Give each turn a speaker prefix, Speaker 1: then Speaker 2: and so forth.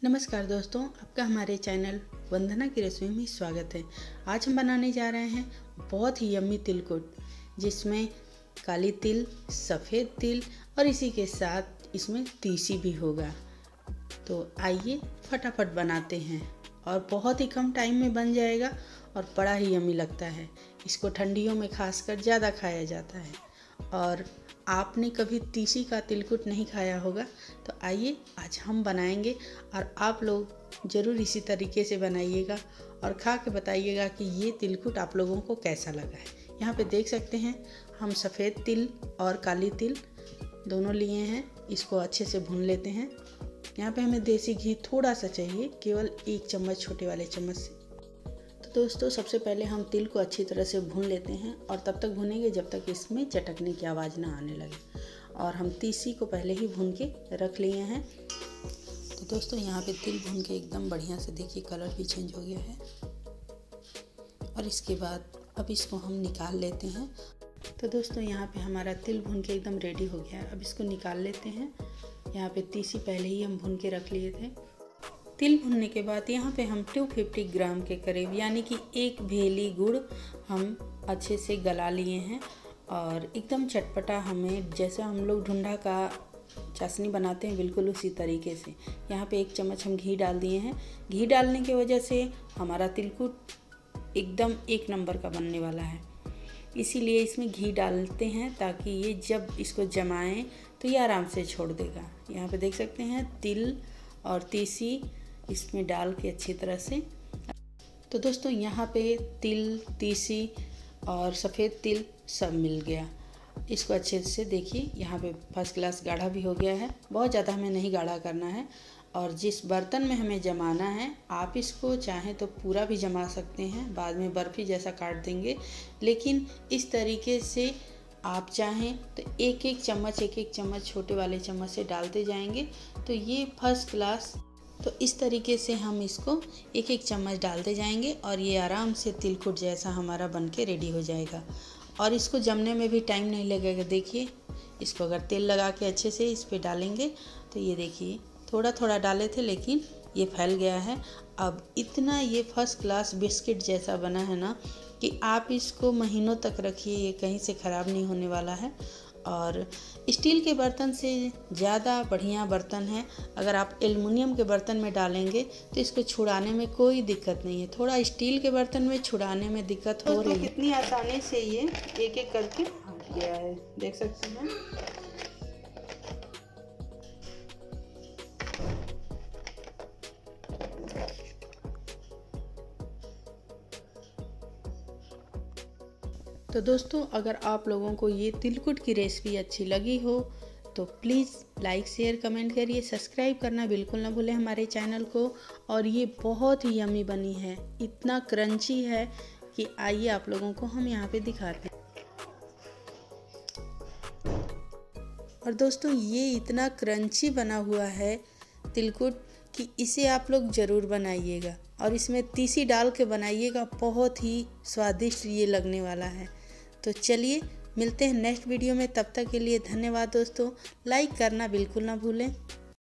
Speaker 1: नमस्कार दोस्तों, आपका हमारे चैनल वंदना की रसोई में स्वागत है। आज हम बनाने जा रहे हैं बहुत ही यम्मी तिलकुट, जिसमें काली तिल, सफ़ेद तिल और इसी के साथ इसमें तीसी भी होगा। तो आइए फटाफट बनाते हैं और बहुत ही कम टाइम में बन जाएगा और बड़ा ही यम्मी लगता है। इसको ठंडियों में खासकर ज़्यादा खाया जाता है और आपने कभी तीसी का तिलकुट नहीं खाया होगा तो आइए आज हम बनाएँगे और आप लोग ज़रूर इसी तरीके से बनाइएगा और खा के बताइएगा कि ये तिलकुट आप लोगों को कैसा लगा है। यहाँ पे देख सकते हैं, हम सफ़ेद तिल और काली तिल दोनों लिए हैं, इसको अच्छे से भून लेते हैं। यहाँ पे हमें देसी घी थोड़ा सा चाहिए, केवल एक चम्मच छोटे वाले चम्मच से। दोस्तों, सबसे पहले हम तिल को अच्छी तरह से भून लेते हैं और तब तक भूनेंगे जब तक इसमें चटकने की आवाज़ ना आने लगे। और हम तीसी को पहले ही भून के रख लिए हैं। तो दोस्तों, यहाँ पे तिल भून के एकदम बढ़िया से देखिए कलर भी चेंज हो गया है। और इसके बाद अब इसको हम निकाल लेते हैं। तो दोस्तों, यहाँ पे हमारा तिल भून के एकदम रेडी हो गया है। अब इसको निकाल लेते हैं। यहाँ पे तीसी पहले ही हम भून के रख लिए थे। तिल भुनने के बाद यहाँ पे हम 250 ग्राम के करीब, यानी कि एक भेली गुड़ हम अच्छे से गला लिए हैं और एकदम चटपटा हमें, जैसे हम लोग ढूंढा का चाशनी बनाते हैं, बिल्कुल उसी तरीके से। यहाँ पे एक चम्मच हम घी डाल दिए हैं। घी डालने की वजह से हमारा तिलकुट एकदम एक नंबर का बनने वाला है। इसीलिए इसमें घी डालते हैं ताकि ये जब इसको जमाएँ तो ये आराम से छोड़ देगा। यहाँ पे देख सकते हैं, तिल और तीसी इसमें डाल के अच्छी तरह से। तो दोस्तों, यहाँ पे तिल, तीसी और सफ़ेद तिल सब मिल गया। इसको अच्छे से देखिए, यहाँ पे फ़र्स्ट क्लास गाढ़ा भी हो गया है। बहुत ज़्यादा हमें नहीं गाढ़ा करना है। और जिस बर्तन में हमें जमाना है, आप इसको चाहें तो पूरा भी जमा सकते हैं। बाद में बर्फ़ी जैसा काट देंगे। लेकिन इस तरीके से आप चाहें तो एक एक चम्मच एक एक चम्मच, छोटे वाले चम्मच से डालते जाएँगे। तो ये फ़र्स्ट क्लास तो इस तरीके से हम इसको एक एक चम्मच डालते जाएँगे और ये आराम से तिलकुट जैसा हमारा बन के रेडी हो जाएगा। और इसको जमने में भी टाइम नहीं लगेगा, देखिए। इसको अगर तेल लगा के अच्छे से इस पर डालेंगे तो ये देखिए थोड़ा थोड़ा डाले थे, लेकिन ये फैल गया है। अब इतना ये फ़र्स्ट क्लास बिस्किट जैसा बना है ना, कि आप इसको महीनों तक रखिए, ये कहीं से ख़राब नहीं होने वाला है। और स्टील के बर्तन से ज़्यादा बढ़िया बर्तन है। अगर आप एलुमिनियम के बर्तन में डालेंगे तो इसको छुड़ाने में कोई दिक्कत नहीं है। थोड़ा स्टील के बर्तन में छुड़ाने में दिक्कत हो रही है। कितनी आसानी से ये एक एक करके गया है? देख सकते हैं? तो दोस्तों, अगर आप लोगों को ये तिलकुट की रेसिपी अच्छी लगी हो तो प्लीज़ लाइक, शेयर, कमेंट करिए, सब्सक्राइब करना बिल्कुल ना भूलें हमारे चैनल को। और ये बहुत ही यमी बनी है, इतना क्रंची है कि आइए आप लोगों को हम यहाँ पे दिखाते हैं। और दोस्तों, ये इतना क्रंची बना हुआ है तिलकुट कि इसे आप लोग ज़रूर बनाइएगा। और इसमें तीसी डाल के बनाइएगा, बहुत ही स्वादिष्ट ये लगने वाला है। तो चलिए मिलते हैं नेक्स्ट वीडियो में। तब तक के लिए धन्यवाद दोस्तों। लाइक करना बिल्कुल ना भूलें।